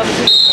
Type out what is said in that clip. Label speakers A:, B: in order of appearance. A: Obrigado,